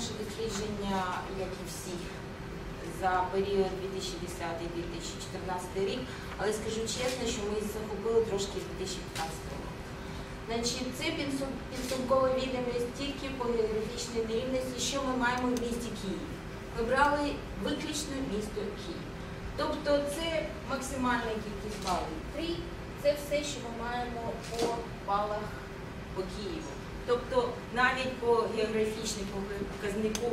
наше дослідження, як і всі, за період 2010-2014 рік, але скажу чесно, що ми захопили трошки з 2015 року. Значить, це підсум- підсумкова відомість тільки по географічній нерівності, що ми маємо в місті Київ. Ми брали виключно місто Київ. Тобто це максимальна кількість балів. Три це все, що ми маємо по балах по Києву. Тобто навіть по географічному показнику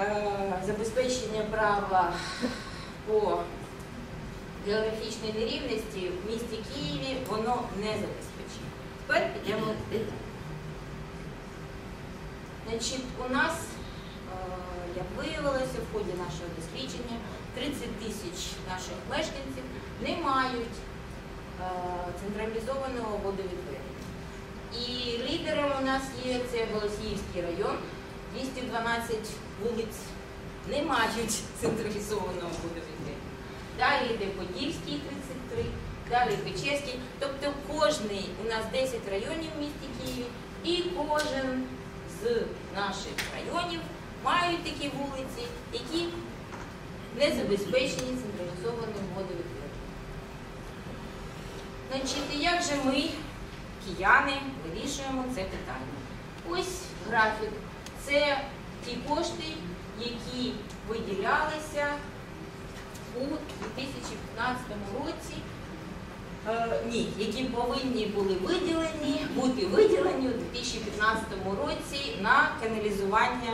е, забезпечення права по географічній нерівності в місті Києві воно не забезпечено. Тепер підемо деталі. Значить, у нас, е, як виявилося в ході нашого дослідження, 30 тисяч наших мешканців не мають е, централізованого водовідведення. І лідером у нас є це Голосіївський район, 212 вулиць не мають централізованого водовідведення. Далі йде Подільський 33, далі Печерський. Тобто кожний, у нас 10 районів в місті Києві, і кожен з наших районів мають такі вулиці, які не забезпечені централізованим водовідведенням. Значить, як же ми, кияни, вирішуємо це питання? Ось графік. Це ті кошти, які виділялися у 2015 році. Е, ні, які повинні були виділені, бути виділені у 2015 році на каналізування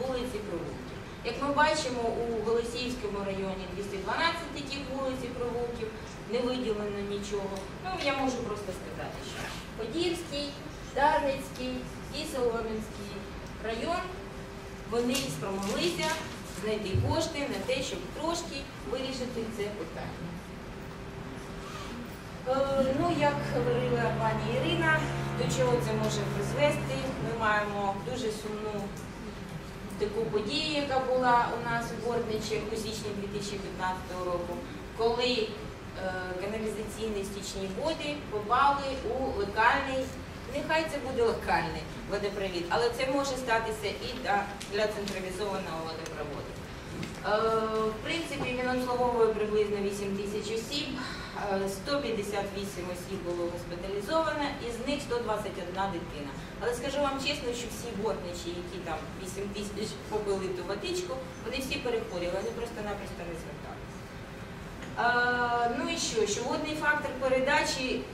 вулиці провулків. Як ми бачимо, у Голосіївському районі 212 таких вулиць і провулків, не виділено нічого. Ну, я можу просто сказати, що Подільський, Дарницький і Солом'янський район, вони спромоглися знайти кошти на те, щоб трошки вирішити це питання. Е, Ну, як говорила пані Ірина, до чого це може призвести? Ми маємо дуже сумну таку подію, яка була у нас у Бортничі у січні 2015 року, коли каналізаційні стічні води попали у локальний, нехай це буде локальний водопровід, але це може статися і для, централізованого водопроводу. Е, В принципі, він обслуговує приблизно 8 тисяч осіб, е, 158 осіб було госпіталізовано, із них 121 дитина. Але скажу вам чесно, що всі бортничі, які там 8 тисяч побили ту водичку, вони всі перехворіли, вони просто-напросто не зверталися. Ну і що? Що водний фактор передачі,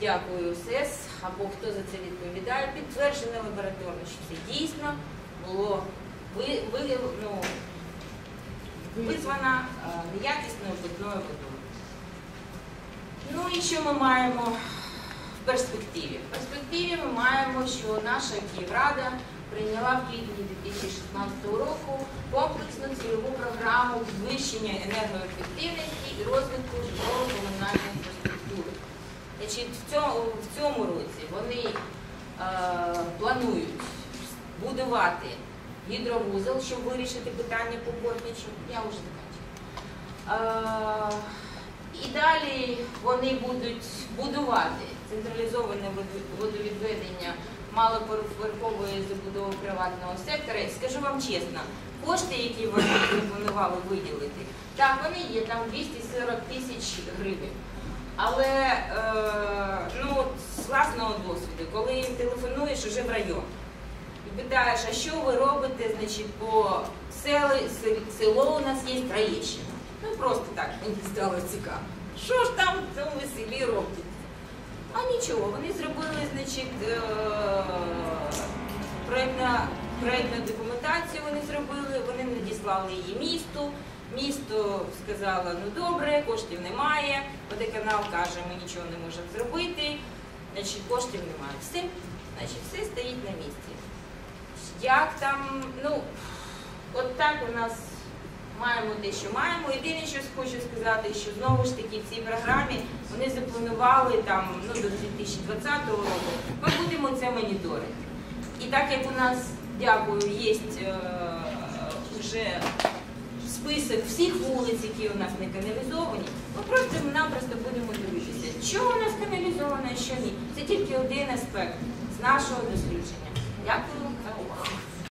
дякую СЕС, або хто за це відповідає, підтверджено лабораторно, що це дійсно було ви, ви, ну, неякісною питною водою. Ну і що ми маємо в перспективі? В перспективі ми маємо, що наша Київрада прийняла в квітні 2016 року комплексну цільову програму підвищення енергоефективності і розвитку житлово-комунальної інфраструктури. В цьому, в цьому році вони е, планують будувати гідровузол, щоб вирішити питання по Бортничу. Я вже закінчила. Е, І далі вони будуть будувати централізоване водовідведення малоповерхової забудови приватного сектора. І скажу вам чесно, кошти, які вони планували виділити, так, вони є там 240 тисяч гривень. Але е, ну, з власного досвіду, коли телефонуєш уже в район і питаєш, а що ви робите, значить, по сели, село у нас є Троєщина. Ну просто так мені стало цікаво. Що ж там в цьому селі роблять? А нічого, вони зробили, значить, е, проєктну документацію вони зробили, вони надіслали її місту. Місто сказало, ну добре, коштів немає. Водоканал каже, ми нічого не можемо зробити, значить коштів немає. Все, значить, все стоїть на місці. Як там, ну, от так у нас маємо те, що маємо. Єдине, що хочу сказати, що знову ж таки в цій програмі вони запланували там ну, до 2020 року. Ми будемо це моніторити. І так як у нас, дякую, є е, вже список всіх вулиць, які у нас не каналізовані, ми просто нам просто будемо дивитися, що у нас каналізовано, що ні. Це тільки один аспект з нашого дослідження.